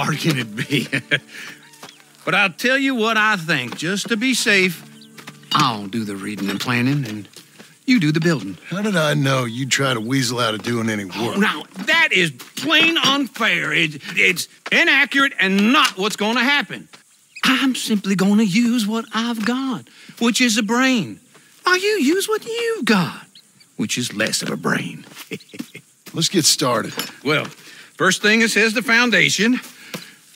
hard can it be? but I'll tell you what I think, just to be safe. I'll do the reading and planning, and you do the building. How did I know you'd try to weasel out of doing any work? Now, that is plain unfair. It, it's inaccurate and not what's going to happen. I'm simply going to use what I've got, which is a brain. Now, you use what you've got, which is less of a brain. Let's get started. Well, first thing it says the foundation,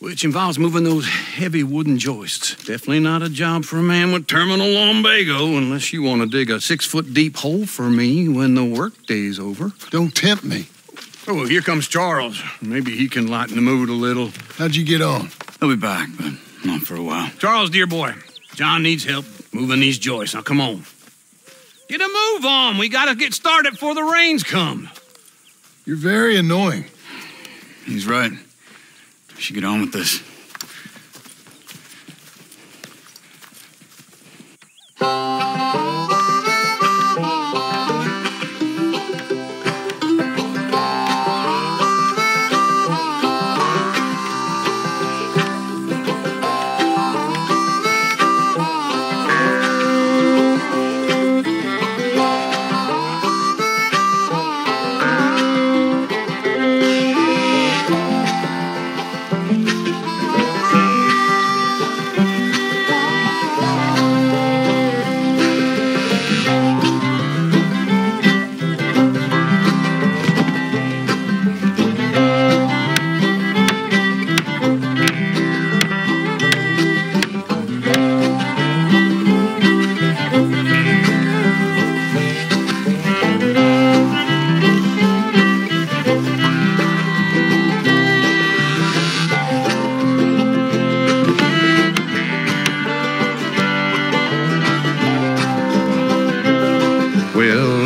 which involves moving those heavy wooden joists. Definitely not a job for a man with terminal lumbago unless you want to dig a six foot deep hole for me when the workday's over. Don't tempt me. Oh, here comes Charles. Maybe he can lighten the mood a little. How'd you get on? He'll be back, but not for a while. Charles, dear boy, John needs help moving these joists. Now, come on. Get a move on. We got to get started before the rains come. You're very annoying. He's right. Should get on with this.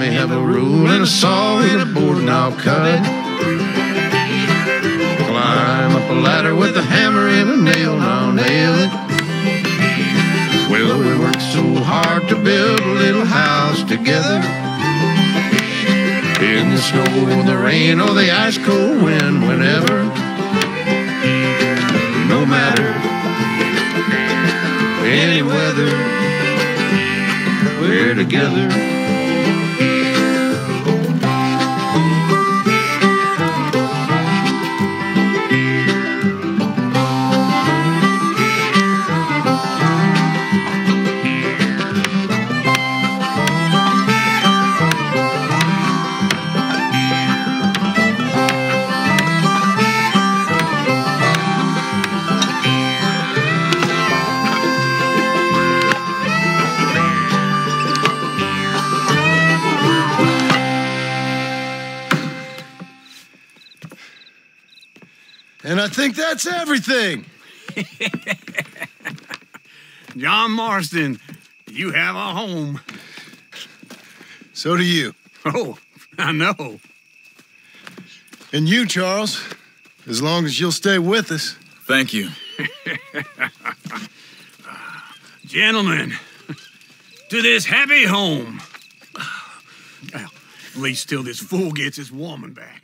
Me have a rule and a saw and a board and I'll cut it. Climb up a ladder with a hammer and a nail and I'll nail it. Well, we worked so hard to build a little house together. In the snow, in the rain, or the ice cold wind, whenever. No matter any weather, we're together. And I think that's everything. John Marston, you have a home. So do you. Oh, I know. And you, Charles, as long as you'll stay with us. Thank you. Gentlemen, to this happy home. Well, at least till this fool gets his woman back.